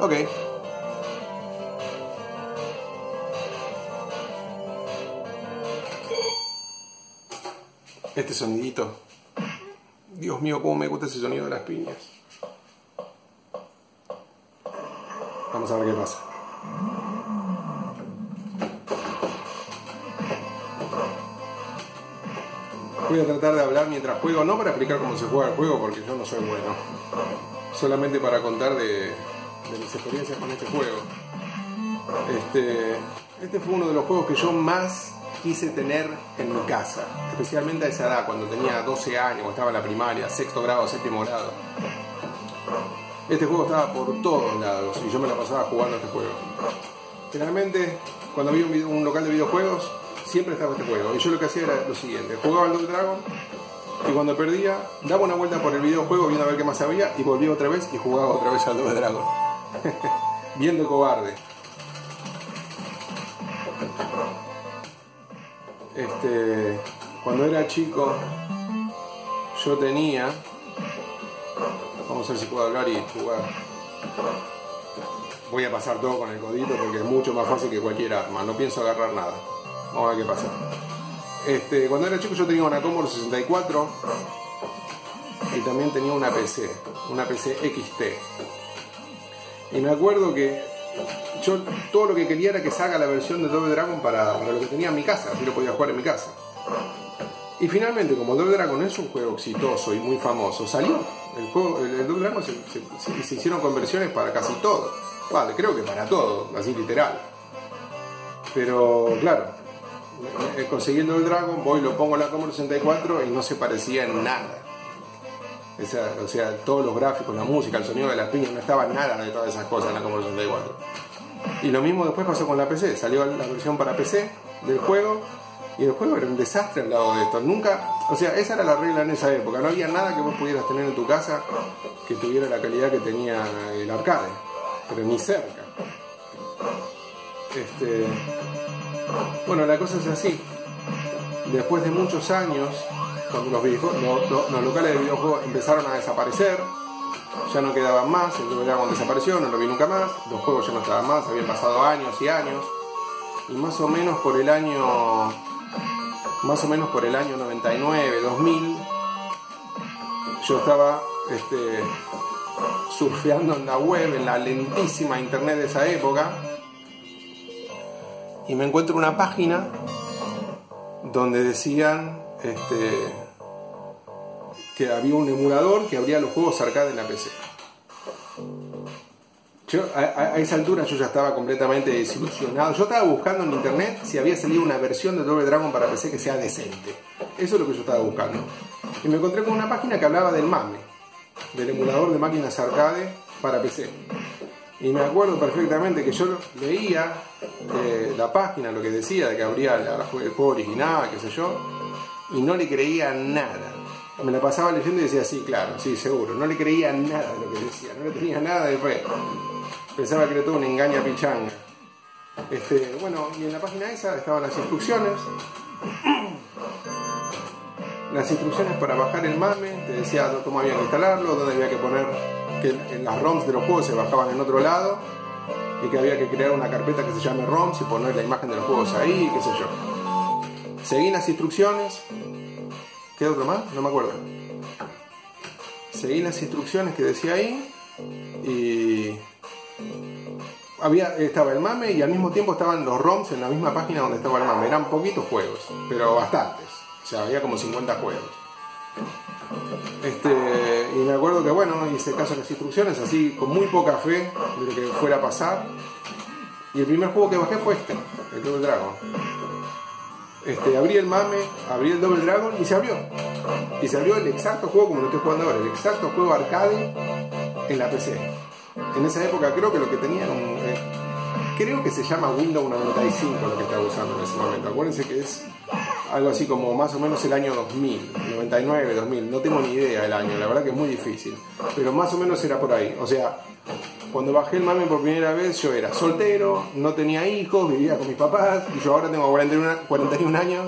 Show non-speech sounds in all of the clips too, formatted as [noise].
Ok. Este sonidito. Dios mío, cómo me gusta ese sonido de las piñas. Vamos a ver qué pasa. Voy a tratar de hablar mientras juego, no para explicar cómo se juega el juego, porque yo no soy bueno. Solamente para contar de, mis experiencias con este juego. Este, este fue uno de los juegos que yo más quise tener en mi casa, especialmente a esa edad, cuando tenía 12 años, estaba en la primaria, sexto grado, séptimo grado. Este juego estaba por todos lados y yo me la pasaba jugando a este juego. Generalmente, cuando había un, video- un local de videojuegos, siempre estaba este juego. Y yo lo que hacía era lo siguiente: jugaba al Double Dragon y cuando perdía, daba una vuelta por el videojuego viendo a ver qué más había y volvía otra vez y jugaba otra vez al Double Dragon. [laughs] Viendo cobarde. Este, cuando era chico, yo tenía. Vamos a ver si puedo hablar y jugar. Voy a pasar todo con el codito porque es mucho más fácil que cualquier arma. No pienso agarrar nada. Vamos a ver qué pasa. Este, cuando era chico yo tenía una Commodore 64 y también tenía una PC, una PC XT. Y me acuerdo que yo todo lo que quería era que salga la versión de Double Dragon para, lo que tenía en mi casa, así lo podía jugar en mi casa. Y finalmente, como Double Dragon es un juego exitoso y muy famoso, salió. El, juego, Double Dragon se- se hicieron conversiones para casi todo. Vale, creo que para todo, así literal. Pero claro, eh, conseguí el Double Dragon, voy, lo pongo en la Commodore 64 y no se parecía en nada. O sea, o sea, todos los gráficos, la música, el sonido de las piñas, no estaba nada de todas esas cosas en la Commodore 64. Y lo mismo después pasó con la PC. Salió la versión para PC del juego y el juego era un desastre al lado de esto. Nunca, o sea, esa era la regla en esa época. No había nada que vos pudieras tener en tu casa que tuviera la calidad que tenía el arcade, pero ni cerca. Este, bueno, la cosa es así. Después de muchos años, cuando los, videojuegos- lo- lo- los locales de videojuegos empezaron a desaparecer, ya no quedaban más, el Dragon desapareció, no lo vi nunca más, los juegos ya no estaban más, habían pasado años y años, y más o menos por el año, más o menos por el año 99, 2000, yo estaba este, surfeando en la web, en la lentísima internet de esa época, y me encuentro una página donde decían este, que había un emulador que abría los juegos arcade en la PC. A- a esa altura yo ya estaba completamente desilusionado. Yo estaba buscando en internet si había salido una versión de Double Dragon para PC que sea decente. Eso es lo que yo estaba buscando. Y me encontré con una página que hablaba del MAME, del emulador de máquinas arcade para PC. Y me acuerdo perfectamente que yo leía eh, la página, lo que decía, de que habría el juego original, qué sé yo, y no le creía nada. Me la pasaba leyendo y decía, sí, claro, sí, seguro. No le creía nada de lo que decía, no le tenía nada de fe. Pensaba que era todo una engaña pichanga. Este, bueno, y en la página esa estaban las instrucciones. Las instrucciones para bajar el mame, te decía cómo había que instalarlo, dónde había que poner que las ROMs de los juegos se bajaban en otro lado y que había que crear una carpeta que se llame ROMs y poner la imagen de los juegos ahí, qué sé yo. Seguí las instrucciones. ¿Queda otro más? No me acuerdo. Seguí las instrucciones que decía ahí y había, estaba el mame y al mismo tiempo estaban los ROMs en la misma página donde estaba el mame. Eran poquitos juegos, pero bastantes. O sea, había como 50 juegos. Este, y me acuerdo que bueno, hice caso a las instrucciones, así con muy poca fe de lo que fuera a pasar. Y el primer juego que bajé fue este, el Double Dragon. Este, abrí el mame, abrí el Double Dragon y se abrió. Y se abrió el exacto juego como lo estoy jugando ahora, el exacto juego arcade en la PC. En esa época creo que lo que tenía era un, eh, creo que se llama Windows 95 lo que estaba usando en ese momento. Acuérdense que es algo así como más o menos el año 2000, 99, 2000, no tengo ni idea del año, la verdad que es muy difícil, pero más o menos era por ahí. O sea, cuando bajé el mame por primera vez yo era soltero, no tenía hijos, vivía con mis papás y yo ahora tengo 41, 41 años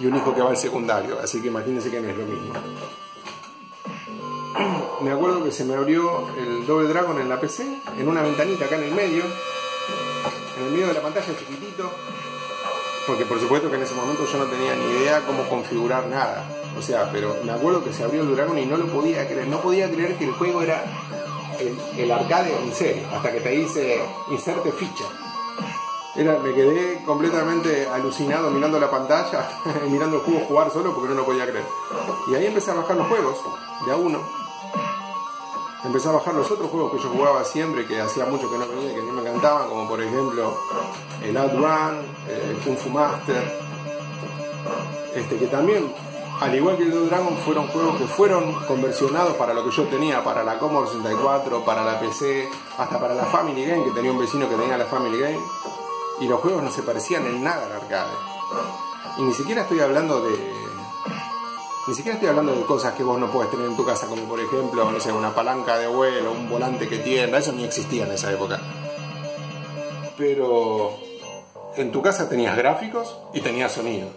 y un hijo que va al secundario, así que imagínense que no es lo mismo. me acuerdo que se me abrió el Double Dragon en la PC, en una ventanita acá en el medio, en el medio de la pantalla chiquitito, porque por supuesto que en ese momento yo no tenía ni idea cómo configurar nada. O sea, pero me acuerdo que se abrió el Dragon y no lo podía creer, no podía creer que el juego era el, arcade en serio, hasta que te dice inserte ficha. Era, me quedé completamente alucinado mirando la pantalla, [laughs] mirando el juego jugar solo porque no lo podía creer. Y ahí empecé a bajar los juegos, de a uno. Empecé a bajar los otros juegos que yo jugaba siempre, que hacía mucho que no venía, que a mí me encantaban, como por ejemplo el Outrun, el Kung Fu Master, este, que también al igual que el Double Dragon, fueron juegos que fueron conversionados para lo que yo tenía, para la Commodore 64, para la PC, hasta para la Family Game, que tenía un vecino que tenía la Family Game. Y los juegos no se parecían en nada al arcade. Y ni siquiera estoy hablando de. Ni siquiera estoy hablando de cosas que vos no puedes tener en tu casa, como por ejemplo, no sé, una palanca de vuelo, un volante que tienda, eso ni existía en esa época. Pero en tu casa tenías gráficos y tenías sonido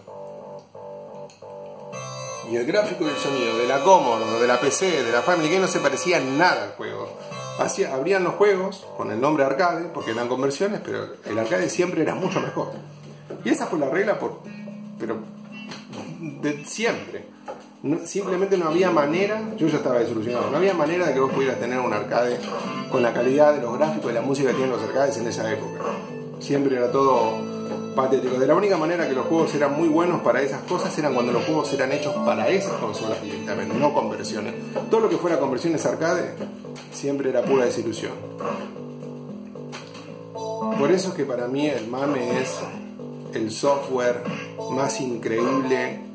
y el gráfico y el sonido de la Commodore, de la PC, de la Family Game no se parecía nada al juego. Hacía, abrían los juegos con el nombre arcade, porque eran conversiones, pero el arcade siempre era mucho mejor. Y esa fue la regla por. pero. de siempre. Simplemente no había manera, yo ya estaba desolucionado, no había manera de que vos pudieras tener un arcade con la calidad de los gráficos y la música que tienen los arcades en esa época. Siempre era todo patético. De la única manera que los juegos eran muy buenos para esas cosas eran cuando los juegos eran hechos para esas consolas directamente, no conversiones. Todo lo que fuera conversiones arcade siempre era pura desilusión. Por eso es que para mí el MAME es el software más increíble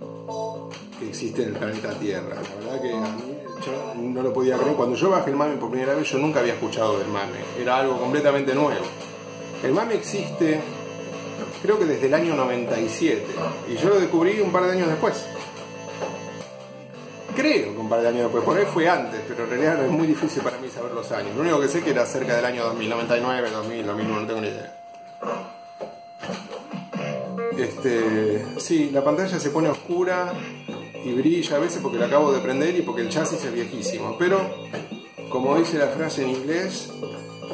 existe en el planeta Tierra. La verdad que a mí yo no lo podía creer. Cuando yo bajé el MAME por primera vez yo nunca había escuchado del MAME. Era algo completamente nuevo. El MAME existe creo que desde el año 97. Y yo lo descubrí un par de años después. Creo que un par de años después, por ahí fue antes, pero en realidad es muy difícil para mí saber los años. Lo único que sé que era cerca del año 2099, 2000, 2001, no tengo ni idea. Este, sí, la pantalla se pone oscura y brilla a veces porque la acabo de prender y porque el chasis es viejísimo. Pero, como dice la frase en inglés,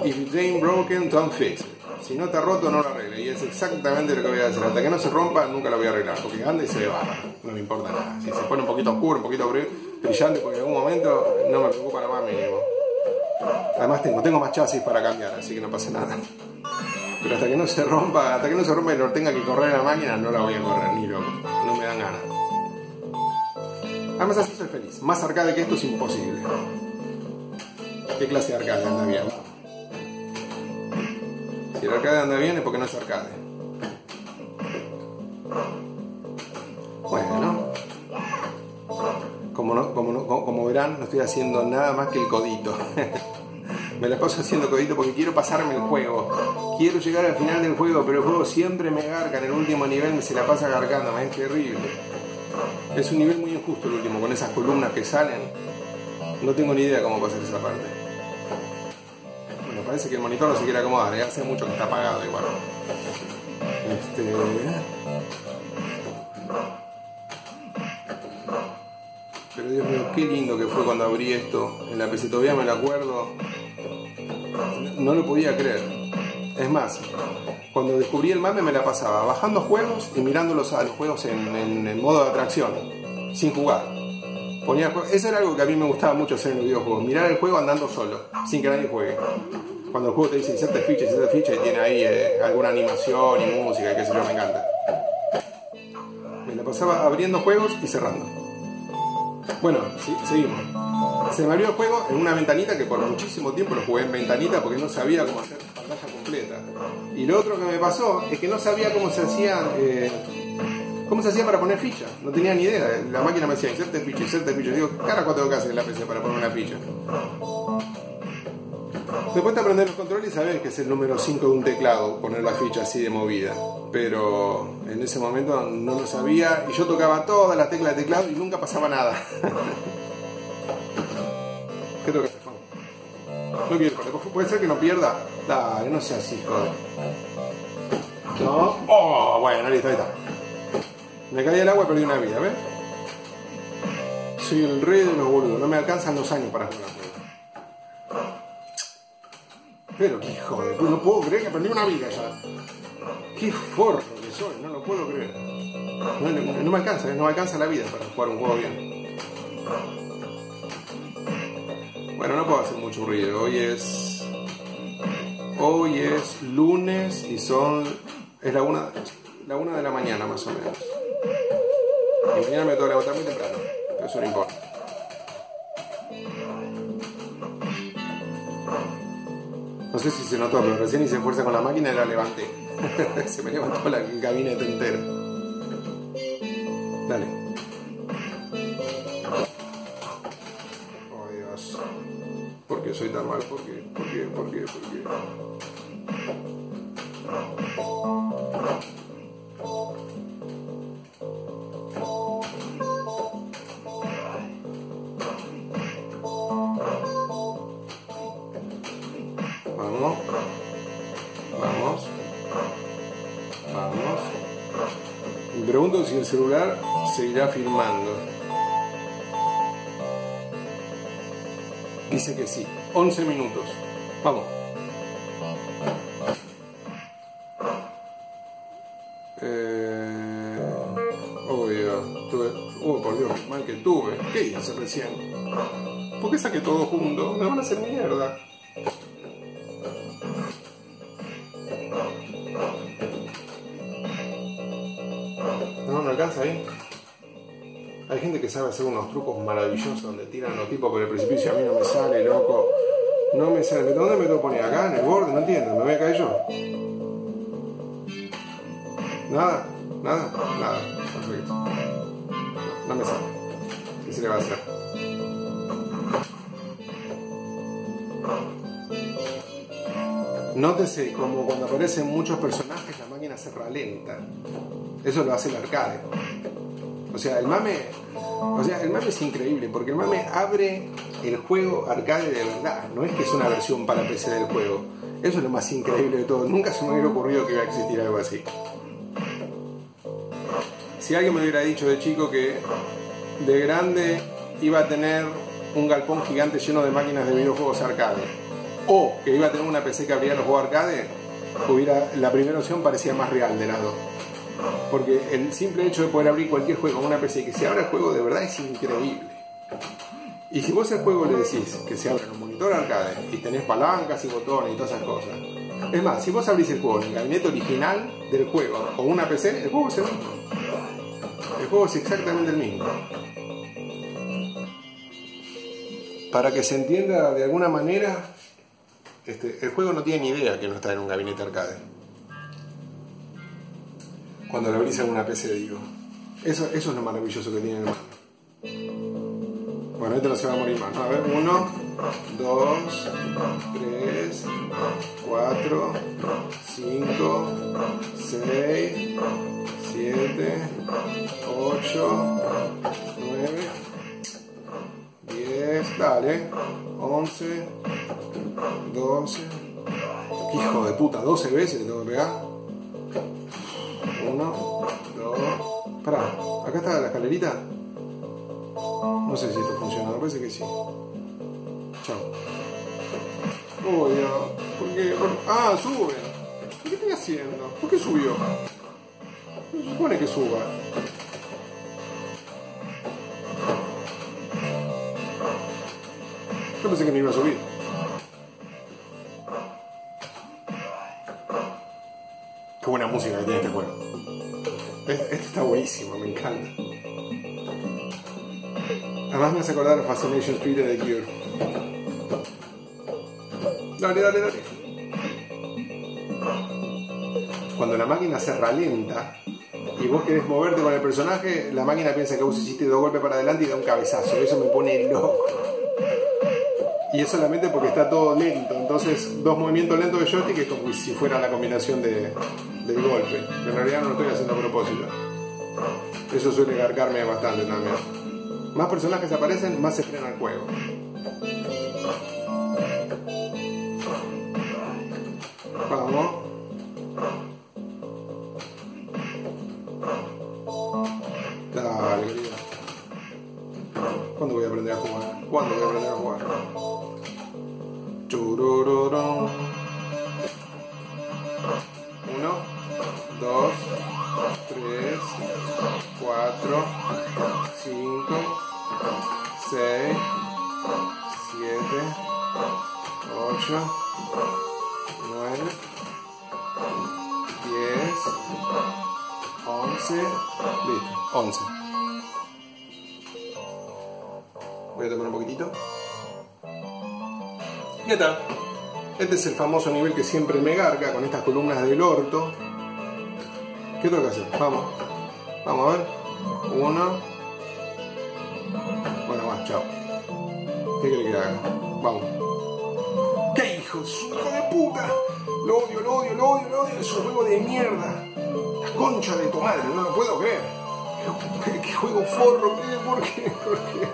if it ain't broken, don't fix. Si no está roto, no lo arregle. Y es exactamente lo que voy a hacer. Hasta que no se rompa, nunca lo voy a arreglar. Porque anda y se va. No me importa nada. Si se pone un poquito oscuro, un poquito brillante, porque en algún momento no me preocupa nada más mínimo. Además tengo, tengo más chasis para cambiar, así que no pasa nada. Pero hasta que no se rompa, hasta que no se rompa y lo tenga que correr la máquina, no la voy a correr, ni loco. No me dan ganas. Además así soy feliz. Más arcade que esto es imposible. ¿Qué clase de arcade anda bien? Si el arcade anda bien es porque no es arcade. Bueno, como, como, verán, no estoy haciendo nada más que el codito. [laughs] me la paso haciendo codito porque quiero pasarme el juego. Quiero llegar al final del juego, pero el juego siempre me garca. En el último nivel me se la pasa garcando, es terrible. Es un nivel muy injusto el último, con esas columnas que salen. No tengo ni idea cómo pasar esa parte parece que el monitor no se quiere acomodar, ¿eh? hace mucho que está apagado igual. Este... Pero Dios mío, qué lindo que fue cuando abrí esto en la PC, todavía me lo acuerdo. No lo podía creer. Es más, cuando descubrí el mame me la pasaba bajando juegos y mirándolos a los juegos en, en modo de atracción, sin jugar. Eso era algo que a mí me gustaba mucho hacer en los videojuegos, mirar el juego andando solo, sin que nadie juegue cuando el juego te dice inserte ficha, inserte ficha y tiene ahí eh, alguna animación y música y qué sé yo, me encanta. Me la pasaba abriendo juegos y cerrando. Bueno, seguimos. Se me abrió el juego en una ventanita que por muchísimo tiempo lo jugué en ventanita porque no sabía cómo hacer pantalla completa. Y lo otro que me pasó es que no sabía cómo se hacía. Eh, ¿Cómo se hacía para poner ficha? No tenía ni idea. La máquina me decía, inserte ficha, inserte ficha. Digo, cara, ¿cuánto tengo que hacer en la PC para poner una ficha? Después te aprender los controles y sabes que es el número 5 de un teclado, poner la ficha así de movida. Pero en ese momento no lo sabía y yo tocaba todas las teclas de teclado y nunca pasaba nada. [laughs] ¿Qué hacer? No quiero Puede ser que no pierda. Dale, no sea así, joder. No. Oh, bueno, listo, ahí está. Me caí el agua y perdí una vida, ¿ves? Soy el rey de los boludos, no me alcanzan los años para jugar. Pero qué hijo de no puedo creer que perdí una vida ya. Qué forro que soy, no lo puedo creer. No, me alcanza, no me alcanza la vida para jugar un juego bien. Bueno, no puedo hacer mucho ruido. Hoy es. Hoy es lunes y son. Es la una, la una de la mañana más o menos. Mañana me tengo que levantar muy temprano. Eso no importa. No sé si se notó, pero recién hice fuerza con la máquina y la levanté. [laughs] se me levantó la, gabinete entero. Dale. Oh Dios. ¿Por qué soy tan mal? ¿Por qué? ¿Por qué? ¿Por qué? ¿Por qué? Celular seguirá filmando. Dice que sí. 11 minutos. Vamos. Eh... Obvio. Tuve... Oh, por Dios, mal que tuve. ¿Qué hice recién? ¿Por qué saqué todo junto? Me van a hacer mierda. Que sabe hacer unos trucos maravillosos donde tiran los tipos por el precipicio. A mí no me sale, loco. No me sale. ¿Dónde me tengo que poner? ¿Acá? ¿En el borde? No entiendo. ¿Me voy a caer yo? Nada, nada, nada. Perfecto. No. ¿Qué se le va a hacer? Nótese como cuando aparecen muchos personajes la máquina se ralenta. Eso lo hace el arcade. O sea, el mame, o sea, el mame es increíble porque el mame abre el juego arcade de verdad. No es que es una versión para PC del juego. Eso es lo más increíble de todo. Nunca se me hubiera ocurrido que iba a existir algo así. Si alguien me hubiera dicho de chico que de grande iba a tener un galpón gigante lleno de máquinas de videojuegos arcade o que iba a tener una PC que abría los juegos arcade, hubiera, la primera opción parecía más real de las dos. Porque el simple hecho de poder abrir cualquier juego con una PC y que se abra el juego de verdad es increíble. Y si vos al juego le decís que se abra en un monitor arcade y tenés palancas y botones y todas esas cosas. Es más, si vos abrís el juego en el gabinete original del juego con una PC, el juego es el mismo. El juego es exactamente el mismo. Para que se entienda de alguna manera, este, el juego no tiene ni idea que no está en un gabinete arcade cuando lo abrís en una PC, digo. Eso, eso es lo maravilloso que tiene el. Bueno, este no se va a morir más. A ver, uno, dos, tres, cuatro, cinco, seis, siete, ocho, nueve, diez, dale, once, doce. Hijo de puta, doce veces tengo que pegar. Acá está la escalerita. No sé si esto funciona, me parece que sí. Chao. Uy, ¿por qué? Ah, sube. ¿Qué estoy haciendo? ¿Por qué subió? Se supone que suba. Yo pensé que me iba a subir. Qué buena música que tiene este juego. Buenísimo, me encanta. Además me hace acordar Fascination Street de The Cure. Dale, dale, dale. Cuando la máquina se ralenta y vos querés moverte con el personaje, la máquina piensa que vos hiciste dos golpes para adelante y da un cabezazo. Eso me pone loco. Y es solamente porque está todo lento. Entonces, dos movimientos lentos de joystick es como si fuera la combinación de, del golpe. en realidad no lo estoy haciendo a propósito. Eso suele cargarme bastante también. Más personajes aparecen, más se frena el juego. Vamos. Dale, aprender a jugar? ¿Cuándo voy a aprender a jugar? 11, listo, 11. Voy a tomar un poquitito. Y está. Este es el famoso nivel que siempre me garga con estas columnas del orto. ¿Qué tengo que hacer? Vamos. Vamos a ver. Uno. Bueno, va, chao. ¿Qué quiere que haga? Vamos. ¡Qué hijos! ¡Hijo de puta! Lo odio, lo odio, lo odio, lo odio. Es un juego de mierda. La concha de tu madre, no lo puedo creer. ¿Qué, juego forro? ¿Por qué? ¿Por qué?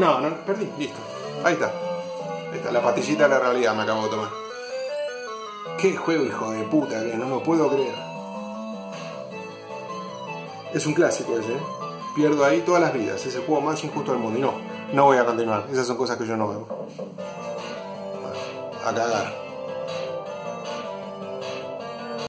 No, no, perdí. Listo. Ahí está. Ahí está, la pastillita de la realidad me acabo de tomar. Qué juego, hijo de puta, que no me puedo creer. Es un clásico ese, ¿eh? Pierdo ahí todas las vidas. Es el juego más injusto del mundo. Y no, no voy a continuar. Esas son cosas que yo no veo. A cagar.